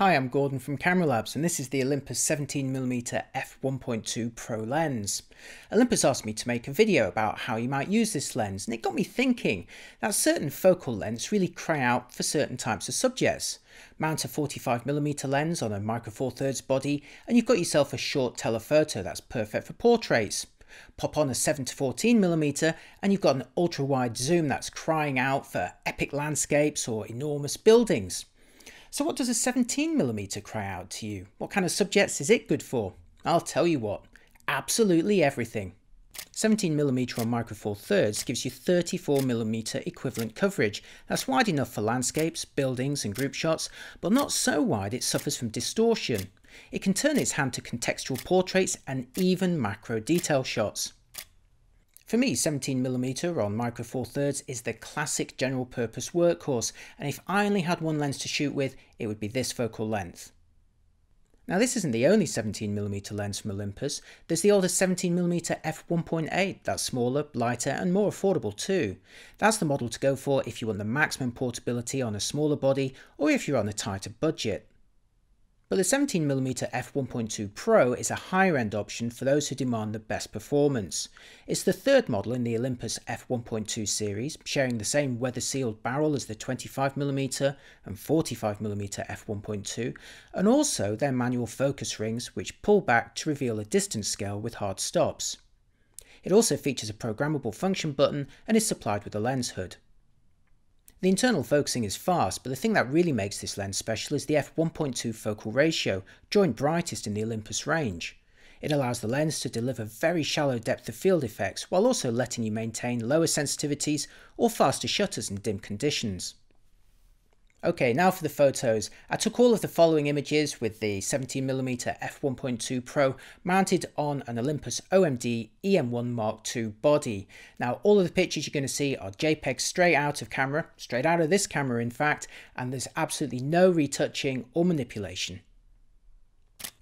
Hi, I'm Gordon from Camera Labs and this is the Olympus 17mm f1.2 Pro lens. Olympus asked me to make a video about how you might use this lens and it got me thinking that certain focal lengths really cry out for certain types of subjects. Mount a 45mm lens on a micro four thirds body and you've got yourself a short telephoto that's perfect for portraits. Pop on a 7 to 14mm and you've got an ultra wide zoom that's crying out for epic landscapes or enormous buildings. So what does a 17mm cry out to you? What kind of subjects is it good for? I'll tell you what, absolutely everything. 17mm on micro four thirds gives you 34mm equivalent coverage. That's wide enough for landscapes, buildings and group shots, but not so wide it suffers from distortion. It can turn its hand to contextual portraits and even macro detail shots. For me, 17mm on Micro Four Thirds is the classic general purpose workhorse, and if I only had one lens to shoot with, it would be this focal length. Now this isn't the only 17mm lens from Olympus, there's the older 17mm f1.8 that's smaller, lighter and more affordable too. That's the model to go for if you want the maximum portability on a smaller body or if you're on a tighter budget. But the 17mm f1.2 Pro is a higher end option for those who demand the best performance. It's the third model in the Olympus f1.2 series, sharing the same weather sealed barrel as the 25mm and 45mm f1.2, and also their manual focus rings which pull back to reveal a distance scale with hard stops. It also features a programmable function button and is supplied with a lens hood. The internal focusing is fast, but the thing that really makes this lens special is the f1.2 focal ratio, joint brightest in the Olympus range. It allows the lens to deliver very shallow depth of field effects while also letting you maintain lower sensitivities or faster shutters in dim conditions. Okay, now for the photos. I took all of the following images with the 17mm f1.2 Pro mounted on an Olympus OMD EM1 Mark II body. Now all of the pictures you're going to see are JPEG straight out of camera, straight out of this camera in fact, and there's absolutely no retouching or manipulation.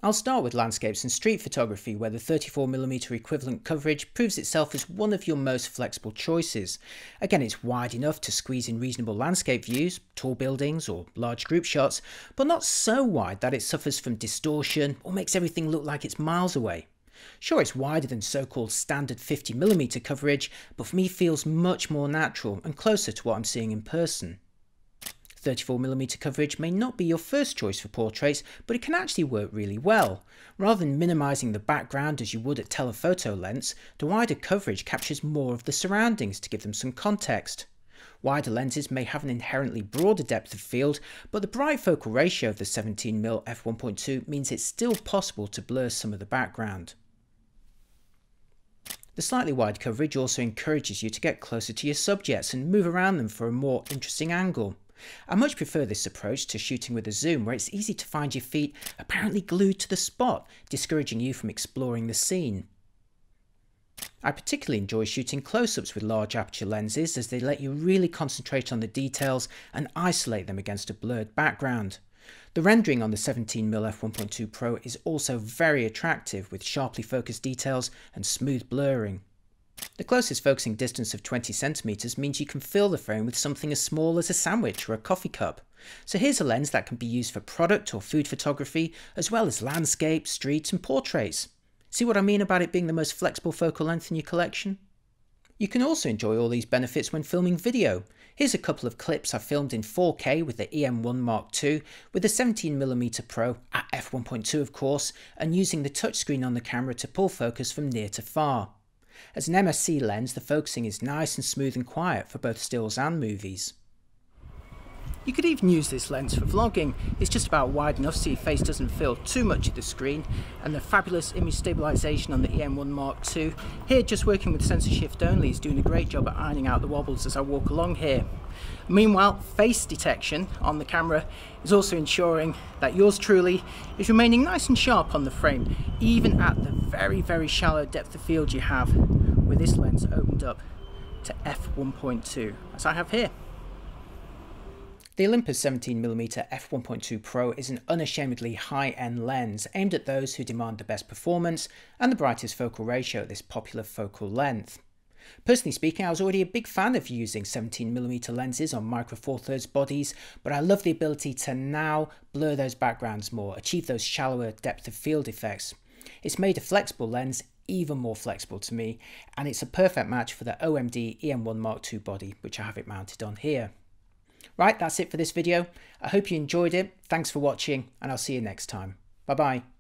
I'll start with landscapes and street photography where the 34mm equivalent coverage proves itself as one of your most flexible choices. Again it's wide enough to squeeze in reasonable landscape views, tall buildings or large group shots, but not so wide that it suffers from distortion or makes everything look like it's miles away. Sure, it's wider than so-called standard 50mm coverage, but for me feels much more natural and closer to what I'm seeing in person. 34mm coverage may not be your first choice for portraits, but it can actually work really well. Rather than minimising the background as you would at telephoto lengths, the wider coverage captures more of the surroundings to give them some context. Wider lenses may have an inherently broader depth of field, but the bright focal ratio of the 17mm f1.2 means it's still possible to blur some of the background. The slightly wide coverage also encourages you to get closer to your subjects and move around them for a more interesting angle. I much prefer this approach to shooting with a zoom where it's easy to find your feet apparently glued to the spot, discouraging you from exploring the scene. I particularly enjoy shooting close-ups with large aperture lenses as they let you really concentrate on the details and isolate them against a blurred background. The rendering on the 17mm f1.2 Pro is also very attractive with sharply focused details and smooth blurring. The closest focusing distance of 20 centimeters means you can fill the frame with something as small as a sandwich or a coffee cup. So here's a lens that can be used for product or food photography, as well as landscape, streets and portraits. See what I mean about it being the most flexible focal length in your collection? You can also enjoy all these benefits when filming video. Here's a couple of clips I filmed in 4K with the EM1 Mark II with the 17mm Pro at f1.2 of course and using the touchscreen on the camera to pull focus from near to far. As an MSC lens, the focusing is nice and smooth and quiet for both stills and movies. You could even use this lens for vlogging. It's just about wide enough so your face doesn't fill too much of the screen and the fabulous image stabilization on the EM1 Mark II. Here just working with sensor shift only is doing a great job at ironing out the wobbles as I walk along here. Meanwhile, face detection on the camera is also ensuring that yours truly is remaining nice and sharp on the frame, even at the very, very shallow depth of field you have with this lens opened up to f1.2, as I have here. The Olympus 17mm f1.2 Pro is an unashamedly high-end lens aimed at those who demand the best performance and the brightest focal ratio at this popular focal length. Personally speaking, I was already a big fan of using 17mm lenses on Micro Four Thirds bodies, but I love the ability to now blur those backgrounds more, achieve those shallower depth of field effects. It's made a flexible lens even more flexible to me, and it's a perfect match for the OMD EM1 Mark II body, which I have it mounted on here. Right, that's it for this video. I hope you enjoyed it. Thanks for watching, and I'll see you next time. Bye bye.